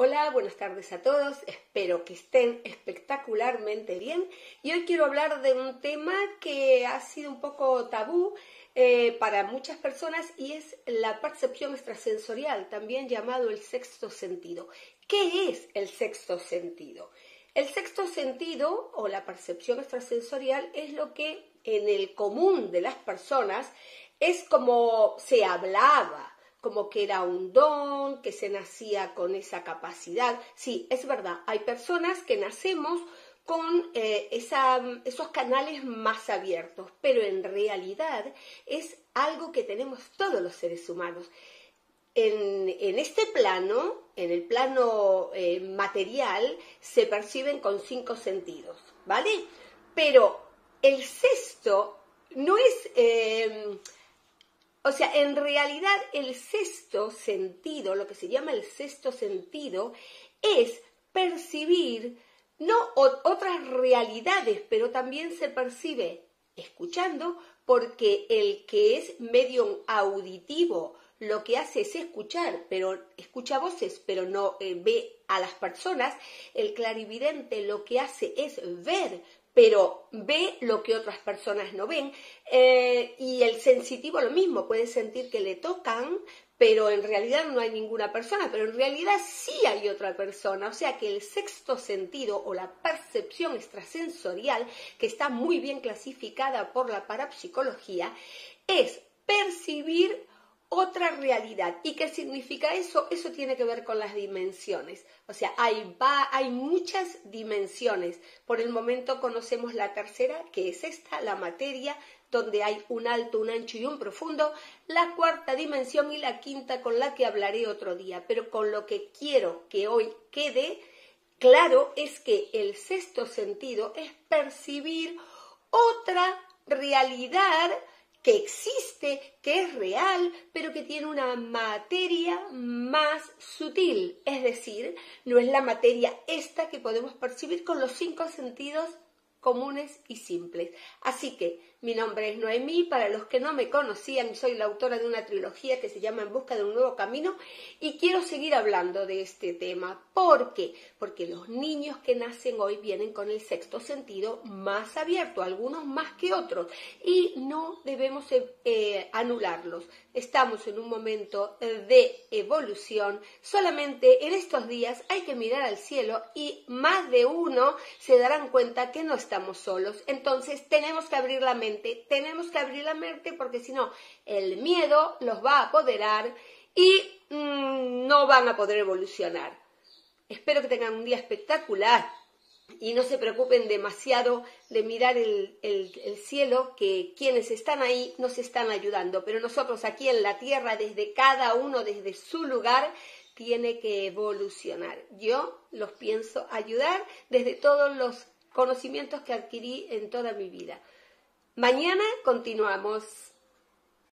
Hola, buenas tardes a todos. Espero que estén espectacularmente bien. Y hoy quiero hablar de un tema que ha sido un poco tabú eh, para muchas personas y es la percepción extrasensorial, también llamado el sexto sentido. ¿Qué es el sexto sentido? El sexto sentido o la percepción extrasensorial es lo que en el común de las personas es como se hablaba como que era un don, que se nacía con esa capacidad. Sí, es verdad, hay personas que nacemos con eh, esos canales más abiertos, pero en realidad es algo que tenemos todos los seres humanos. En, este plano, en el plano eh, material, se perciben con cinco sentidos, ¿vale? Pero el sexto no es... Eh, o sea, en realidad el sexto sentido, lo que se llama el sexto sentido, es percibir no otras realidades, pero también se percibe escuchando, porque el que es medio auditivo lo que hace es escuchar, pero escucha voces, pero no eh, ve a las personas. El clarividente lo que hace es ver, pero ve lo que otras personas no ven. Eh, y el sensitivo lo mismo, puede sentir que le tocan, pero en realidad no hay ninguna persona, pero en realidad sí hay otra persona. O sea que el sexto sentido o la percepción extrasensorial, que está muy bien clasificada por la parapsicología, es percibir otra realidad. ¿Y qué significa eso? Eso tiene que ver con las dimensiones. O sea, hay, va, hay muchas dimensiones. Por el momento conocemos la tercera, que es esta, la materia, donde hay un alto, un ancho y un profundo. La cuarta dimensión y la quinta con la que hablaré otro día. Pero con lo que quiero que hoy quede claro es que el sexto sentido es percibir otra realidad que existe, que es real, pero que tiene una materia más sutil. Es decir, no es la materia esta que podemos percibir con los cinco sentidos comunes y simples. Así que mi nombre es Noemí, para los que no me conocían, soy la autora de una trilogía que se llama En busca de un nuevo camino y quiero seguir hablando de este tema. ¿Por qué? Porque los niños que nacen hoy vienen con el sexto sentido más abierto, algunos más que otros, y no debemos eh, anularlos. Estamos en un momento de evolución. Solamente en estos días hay que mirar al cielo y más de uno se darán cuenta que no estamos solos. Entonces tenemos que abrir la mente tenemos que abrir la mente porque si no, el miedo los va a apoderar y mm, no van a poder evolucionar. Espero que tengan un día espectacular y no se preocupen demasiado de mirar el, el, cielo, que quienes están ahí nos están ayudando, pero nosotros aquí en la tierra, desde cada uno, desde su lugar, tiene que evolucionar. Yo los pienso ayudar desde todos los conocimientos que adquirí en toda mi vida. Mañana continuamos.